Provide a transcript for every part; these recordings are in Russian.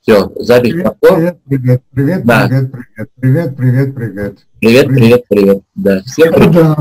Все, запись Привет, пошла. привет, привет, привет, Да. привет, привет, привет, привет, привет. Привет, привет, привет. Да, всем привет. Да.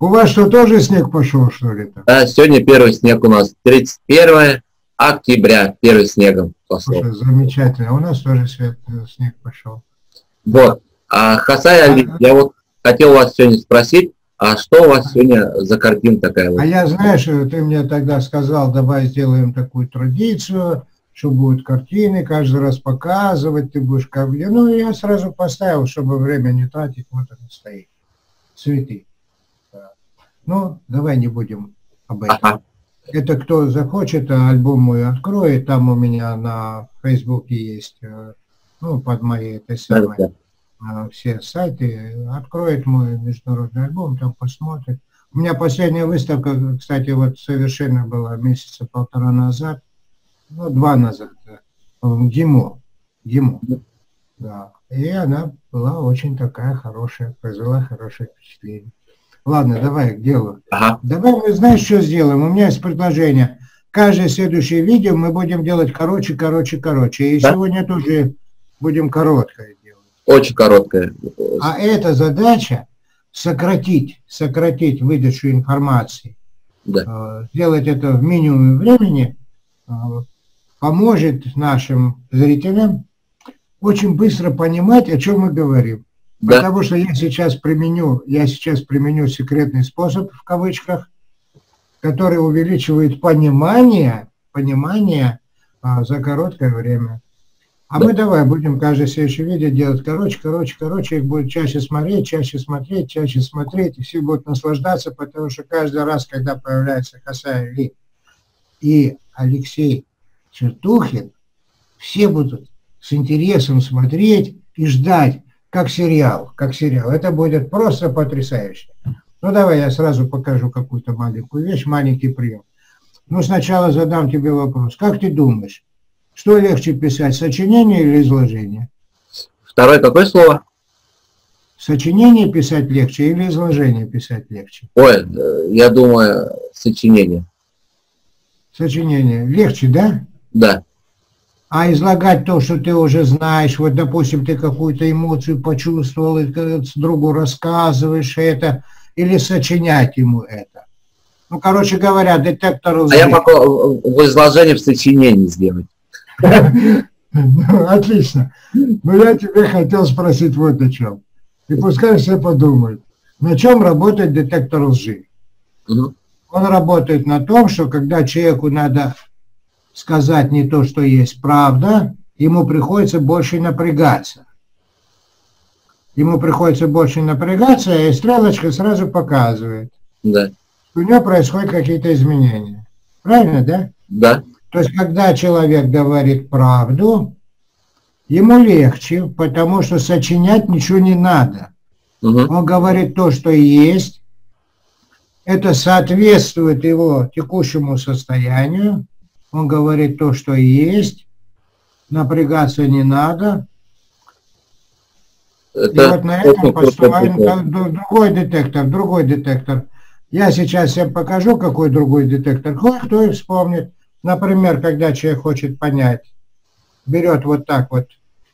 У вас что, тоже снег пошел, что ли? Да, сегодня первый снег у нас. 31 октября. Первый снегом пошел. Слушай, замечательно. У нас тоже свет, э, снег пошел. Вот. А, Хасай Али, я вот хотел вас сегодня спросить, а что у вас сегодня за картина такая? вот? А я, знаешь, э, ты мне тогда сказал, давай сделаем такую традицию, что будут картины, каждый раз показывать, ты будешь мне. Ну, я сразу поставил, чтобы время не тратить, вот он стоит. Цветы. Ну, давай не будем об этом. Ага. Это кто захочет, а альбом мой откроет, там у меня на Фейсбуке есть, э, ну, под моей этой самой, Да, э, все сайты, откроет мой международный альбом, там посмотрит. У меня последняя выставка, кстати, вот совершенно была месяца полтора назад, ну, два назад, да, в ГИМО, ГИМО, да. И она была очень такая хорошая, произвела хорошее впечатление. Ладно, давай к делу. Ага. Давай мы, знаешь, что сделаем? У меня есть предложение. Каждое следующее видео мы будем делать короче, короче, короче. И Да? сегодня тоже будем короткое делать. Очень короткая. А эта задача сократить, сократить выдачу информации, Да. э, сделать это в минимуме времени, э, поможет нашим зрителям очень быстро понимать, о чем мы говорим. Да. Потому что я сейчас применю, я сейчас применю секретный способ в кавычках, который увеличивает понимание, понимание а, за короткое время. А Да. мы давай будем каждое следующее видео делать короче, короче, короче, их будет чаще смотреть, чаще смотреть, чаще смотреть, и все будут наслаждаться, потому что каждый раз, когда появляется Хасай Ли и Алексей Чертухин, все будут с интересом смотреть и ждать, как сериал, как сериал. Это будет просто потрясающе. Ну, давай я сразу покажу какую-то маленькую вещь, маленький прием. Ну, сначала задам тебе вопрос. Как ты думаешь, что легче писать, сочинение или изложение? Второе какое слово? Сочинение писать легче или изложение писать легче? Ой, э, я думаю, сочинение. Сочинение легче, да? Да. А излагать то, что ты уже знаешь, вот, допустим, ты какую-то эмоцию почувствовал, и другу рассказываешь это, или сочинять ему это. Ну, короче говоря, детектор А лжи. я могу в изложении в сочинении сделать. Ну, Отлично. Но я тебе хотел спросить вот о чем. И пускай все подумают. На чем работает детектор лжи? Он работает на том, что когда человеку надо сказать не то, что есть правда, ему приходится больше напрягаться. Ему приходится больше напрягаться, и стрелочка сразу показывает, Да. у него происходят какие-то изменения. Правильно, да? Да. То есть, когда человек говорит правду, ему легче, потому что сочинять ничего не надо. Мгм. Он говорит то, что есть, это соответствует его текущему состоянию, он говорит то, что есть, напрягаться не надо. И Это вот на этом поступаем другой детектор, другой детектор. Я сейчас всем покажу, какой другой детектор. Кое-кто и вспомнит. Например, когда человек хочет понять, берет вот так вот,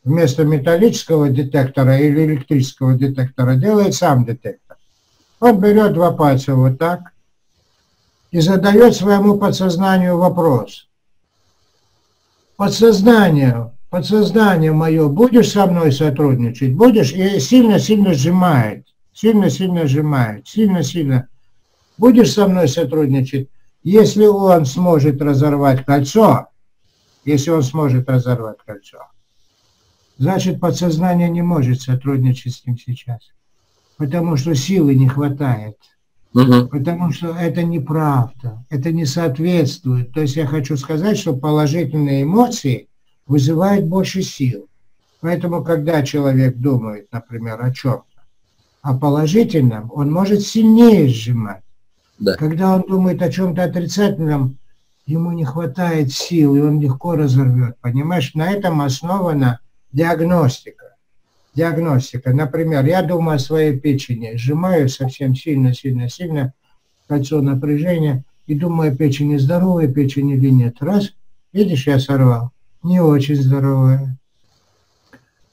вместо металлического детектора или электрического детектора, делает сам детектор. Он берет два пальца вот так и задает своему подсознанию вопрос. Подсознание, подсознание мое, будешь со мной сотрудничать? Будешь? И сильно-сильно сжимает, сильно-сильно сжимает, сильно-сильно. Будешь со мной сотрудничать? Если он сможет разорвать кольцо, если он сможет разорвать кольцо, значит подсознание не может сотрудничать с ним сейчас. Потому что силы не хватает. Мгм. Потому что это неправда, это не соответствует. То есть я хочу сказать, что положительные эмоции вызывают больше сил. Поэтому, когда человек думает, например, о чем-то, о положительном, он может сильнее сжимать. Да. Когда он думает о чем-то отрицательном, ему не хватает сил, и он легко разорвет. Понимаешь, на этом основана диагностика. Диагностика. Например, я думаю о своей печени, сжимаю совсем сильно-сильно-сильно кольцо напряжения и думаю о печени, здоровая печень или нет. Раз, видишь, я сорвал. не очень здоровая.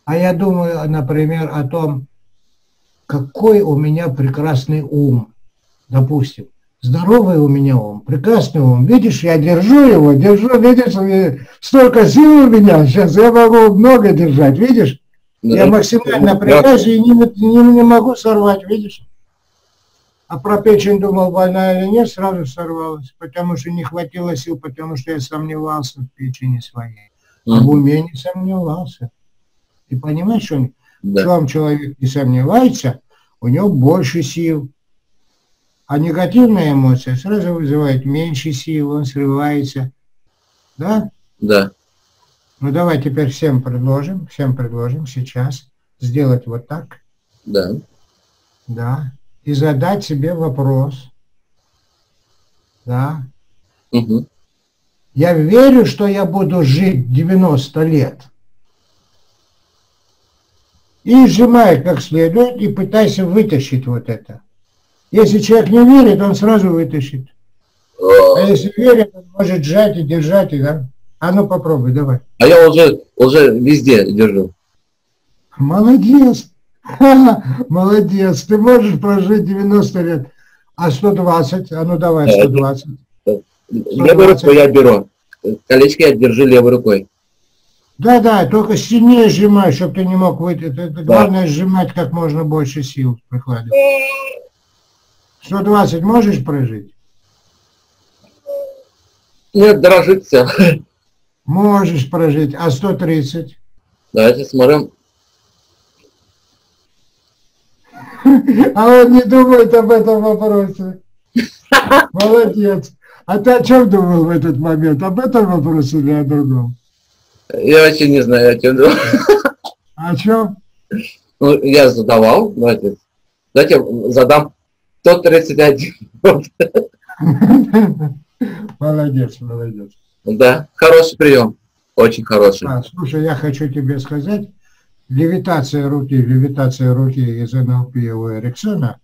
А я думаю, например, о том, какой у меня прекрасный ум. Допустим, здоровый у меня ум, прекрасный ум. Видишь, я держу его, держу, видишь, столько сил у меня, сейчас я могу много держать, видишь? Ну, я максимально напрягаюсь и не, не, не могу сорвать, видишь? А про печень думал, больная или нет, сразу сорвалась, потому что не хватило сил, потому что я сомневался в печени своей. А в уме не сомневался. Ты понимаешь, что да. в чем человек не сомневается, у него больше сил. А негативная эмоция сразу вызывает меньше сил, он срывается. Да? Да. Ну давай теперь всем предложим, всем предложим сейчас сделать вот так. Да. Да. И задать себе вопрос. Да. Угу. Я верю, что я буду жить 90 лет. И сжимай как следует и пытайся вытащить вот это. Если человек не верит, он сразу вытащит. А если верит, он может сжать и держать, и да. А ну попробуй, давай. А я уже, уже везде держу. Молодец. молодец. Ты можешь прожить 90 лет. А 120? А ну давай, 120. Левой рукой я беру. Колечко я держу левой рукой. Да, да, только сильнее сжимай, чтобы ты не мог выйти. Это да. главное сжимать как можно больше сил прикладывать. 120 можешь прожить? Нет, дрожит все. Можешь прожить. А 130? Давайте смотрим. А он не думает об этом вопросе. Молодец. А ты о чем думал в этот момент? Об этом вопросе или о другом? Я вообще не знаю, о чем думал. О чем? Ну, я задавал, давайте, давайте задам 131. Молодец, молодец. Да, хороший прием, очень хороший. А, слушай, я хочу тебе сказать, левитация руки, левитация руки из НЛП у Эриксона,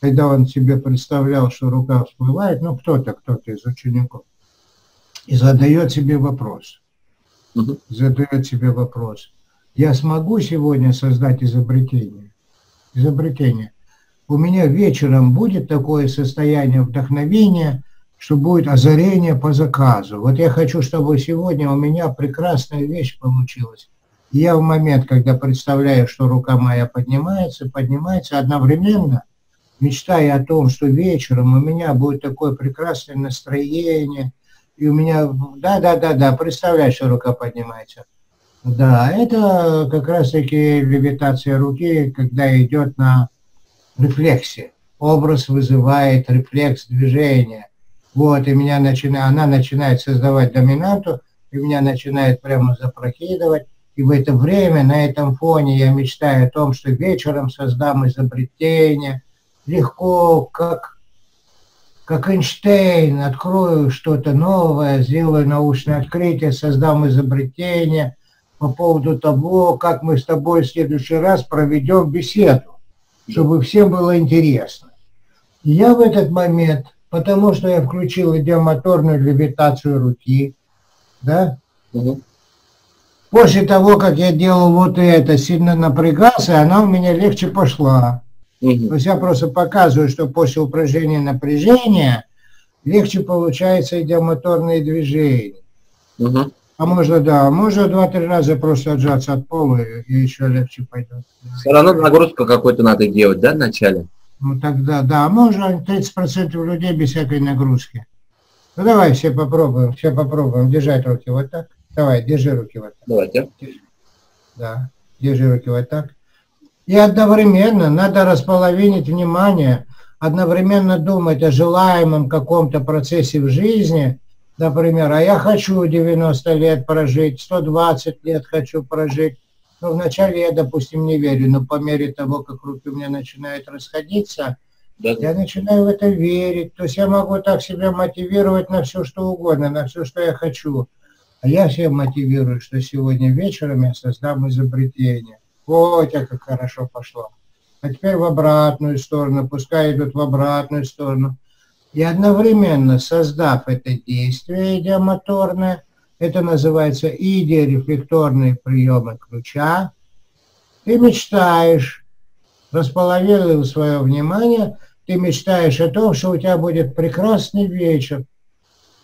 когда он себе представлял, что рука всплывает, ну кто-то, кто-то из учеников, и задает себе вопрос, угу. задает себе вопрос, я смогу сегодня создать изобретение? Изобретение. У меня вечером будет такое состояние вдохновения – что будет озарение по заказу. Вот я хочу, чтобы сегодня у меня прекрасная вещь получилась. Я в момент, когда представляю, что рука моя поднимается, поднимается одновременно, мечтая о том, что вечером у меня будет такое прекрасное настроение, и у меня, да-да-да-да, представляю, что рука поднимается. Да, это как раз-таки левитация руки, когда идет на рефлексе. Образ вызывает рефлекс движения. Вот, и меня начинает, она начинает создавать доминанту, и меня начинает прямо запрокидывать. И в это время, на этом фоне я мечтаю о том, что вечером создам изобретение, легко, как, как Эйнштейн, открою что-то новое, сделаю научное открытие, создам изобретение по поводу того, как мы с тобой в следующий раз проведем беседу, чтобы всем было интересно. И я в этот момент – потому что я включил идиомоторную левитацию руки, да? Угу. После того, как я делал вот это, сильно напрягался, она у меня легче пошла. Угу. То есть я просто показываю, что после упражнения напряжения легче получается идиомоторные движения. Угу. А можно, да, можно два-три раза просто отжаться от пола, и еще легче пойдет. Все равно нагрузку какую-то надо делать, да, вначале? Ну тогда, да, можно 30% людей без всякой нагрузки. Ну давай все попробуем, все попробуем держать руки вот так. Давай, держи руки вот так. Давайте. Да, держи руки вот так. И одновременно надо располовинить внимание, одновременно думать о желаемом каком-то процессе в жизни, например, а я хочу 90 лет прожить, 120 лет хочу прожить, но вначале я, допустим, не верю, но по мере того, как руки у меня начинают расходиться, да. я начинаю в это верить. То есть я могу так себя мотивировать на все, что угодно, на все, что я хочу. А я себя мотивирую, что сегодня вечером я создам изобретение. Вот я как хорошо пошло. А теперь в обратную сторону, пускай идут в обратную сторону. И одновременно создав это действие идиомоторное, Это называется идеорефлекторные приемы ключа. Ты мечтаешь, располовинил свое внимание, ты мечтаешь о том, что у тебя будет прекрасный вечер.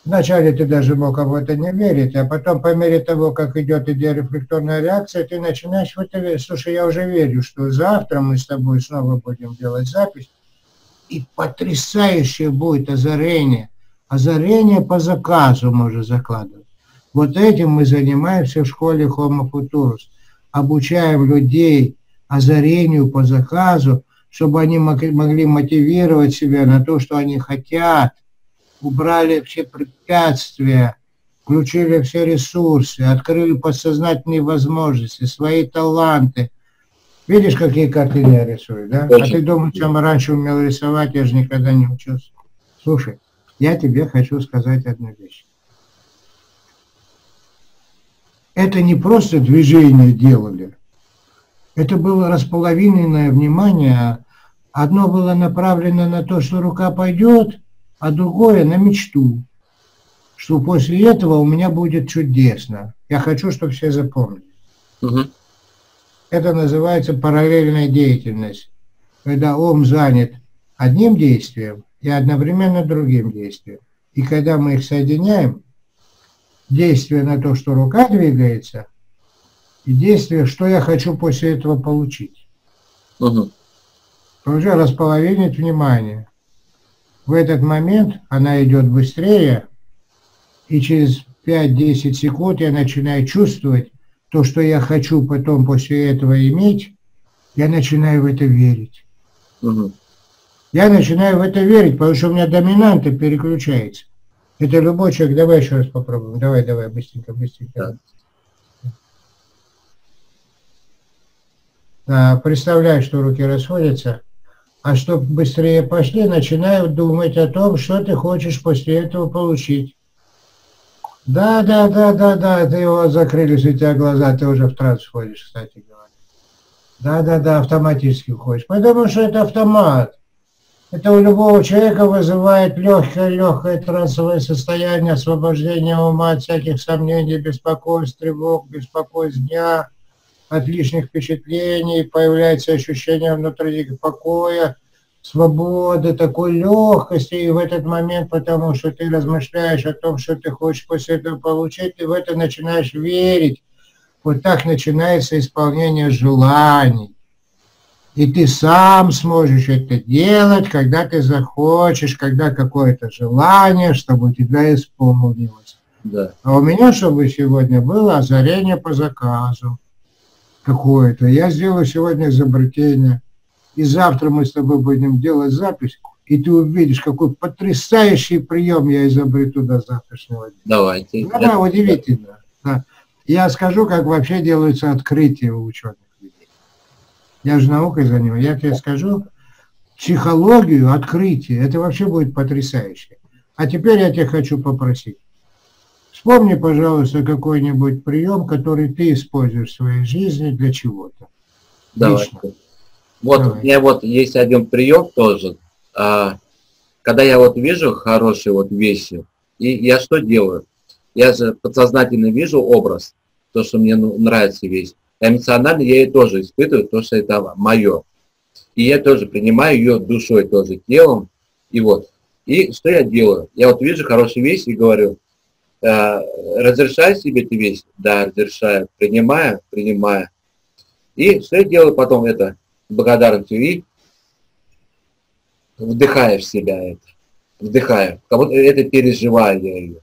Вначале ты даже мог об этом не верить, а потом по мере того, как идет идеорефлекторная реакция, ты начинаешь в это верить. Слушай, я уже верю, что завтра мы с тобой снова будем делать запись, и потрясающее будет озарение. Озарение по заказу можно закладывать. Вот этим мы занимаемся в школе Homo Futurus. Обучаем людей озарению по заказу, чтобы они могли мотивировать себя на то, что они хотят, убрали все препятствия, включили все ресурсы, открыли подсознательные возможности, свои таланты. Видишь, какие картины я рисую, да? Очень. А ты думаешь, чем раньше умел рисовать, я же никогда не учился. Слушай, я тебе хочу сказать одну вещь. Это не просто движение делали, это было располовиненное внимание. Одно было направлено на то, что рука пойдет, а другое на мечту. Что после этого у меня будет чудесно. Я хочу, чтобы все запомнили. Угу. Это называется параллельная деятельность. Когда ум занят одним действием и одновременно другим действием. И когда мы их соединяем, действие на то, что рука двигается, и действие, что я хочу после этого получить. Угу. Уже располовинить внимание. В этот момент она идет быстрее, и через 5-10 секунд я начинаю чувствовать то, что я хочу потом после этого иметь, я начинаю в это верить. Угу. Я начинаю в это верить, потому что у меня доминанта переключается. Это любой человек. Давай еще раз попробуем. Давай, давай, быстренько, быстренько. Да. А, представляю, что руки расходятся, а чтобы быстрее пошли, начинаю думать о том, что ты хочешь после этого получить. Да, да, да, да, да, ты его закрылись у тебя глаза, ты уже в транс входишь, кстати говоря. Да, да, да, автоматически уходишь. Потому что это автомат. Это у любого человека вызывает легкое-легкое трансовое состояние, освобождение ума от всяких сомнений, беспокойств, тревог, беспокойств дня, от лишних впечатлений, появляется ощущение внутреннего покоя, свободы, такой легкости, и в этот момент, потому что ты размышляешь о том, что ты хочешь после этого получить, ты в это начинаешь верить. Вот так начинается исполнение желаний. И ты сам сможешь это делать, когда ты захочешь, когда какое-то желание, чтобы у тебя исполнилось. Да. А у меня, чтобы сегодня было озарение по заказу какое-то. Я сделаю сегодня изобретение, и завтра мы с тобой будем делать запись, и ты увидишь, какой потрясающий прием я изобрету до завтрашнего дня. Давайте. Да, да, удивительно. Да. Я скажу, как вообще делаются открытия у ученых. Я же наукой занимаюсь. Я тебе скажу, психологию открытия, это вообще будет потрясающе. А теперь я тебя хочу попросить. Вспомни, пожалуйста, какой-нибудь прием, который ты используешь в своей жизни для чего-то. Давай. Вот Давай. у меня вот есть один прием тоже. А, когда я вот вижу хорошие вот вещи, и я что делаю? Я же подсознательно вижу образ, то, что мне ну, нравится вещь. Эмоционально я ее тоже испытываю, то, что это мое. И я тоже принимаю ее душой тоже, телом. И вот. И что я делаю? Я вот вижу хорошую вещь и говорю, Э, разрешаю себе эту вещь? Да, разрешаю. Принимаю? Принимаю. И что я делаю потом это? Благодарностью и вдыхаю в себя это. Вдыхаю. Как будто это переживаю я ее.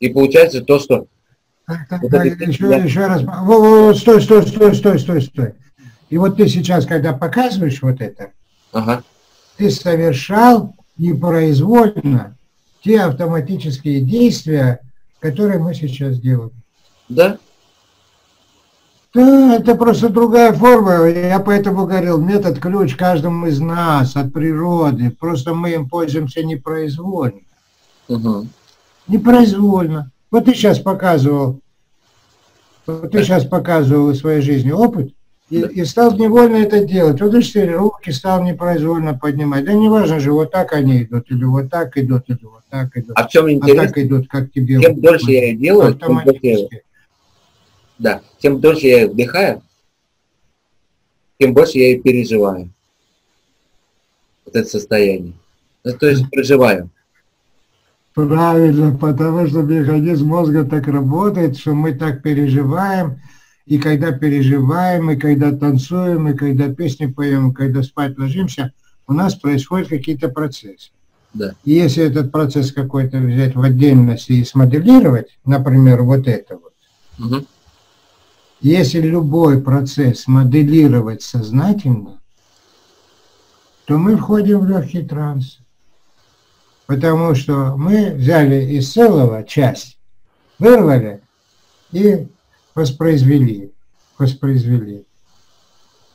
И получается то, что... Так, вот это, еще, я... еще раз. Во, во, во, стой, стой, стой, стой, стой, стой. И вот ты сейчас, когда показываешь вот это, ага. ты совершал непроизвольно те автоматические действия, которые мы сейчас делаем. Да? Да, это просто другая форма. Я поэтому говорил, метод ключ каждому из нас от природы. Просто мы им пользуемся непроизвольно. Угу. Непроизвольно. Вот ты сейчас показывал, вот ты сейчас показывал в своей жизни опыт, И, и стал невольно это делать. Вот четыре руки стал непроизвольно поднимать. Да не важно же, вот так они идут, или вот так идут, или вот так идут. А в чем интерес? А так идут, как тебе. Чем дольше я делаю, тем больше я, да, тем дольше я вдыхаю, тем больше я и переживаю. Вот это состояние. Ну, то есть проживаю. Правильно, потому что механизм мозга так работает, что мы так переживаем, и когда переживаем, и когда танцуем, и когда песни поем, и когда спать ложимся, у нас происходят какие-то процессы. Да. И если этот процесс какой-то взять в отдельности и смоделировать, например, вот это вот, угу. если любой процесс моделировать сознательно, то мы входим в легкий транс. Потому что мы взяли из целого часть, вырвали и воспроизвели. воспроизвели.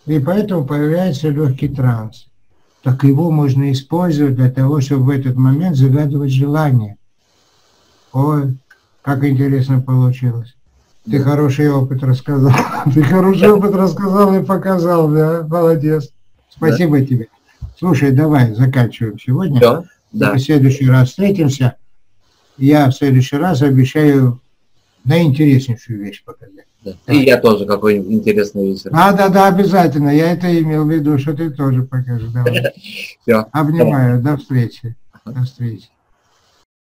И поэтому появляется легкий транс. Так его можно использовать для того, чтобы в этот момент загадывать желание. Ой, как интересно получилось. Ты хороший опыт рассказал. Ты хороший опыт рассказал и показал, да? Молодец. Спасибо да. тебе. Слушай, давай заканчиваем сегодня. Да, да. В следующий раз встретимся. Я в следующий раз обещаю наиинтереснейшую вещь показать. Да. И я тоже какой-нибудь интересный вещь. А, да, да, обязательно. Я это имел в виду, что ты тоже покажешь. Давай. Все. Обнимаю. До встречи. До встречи.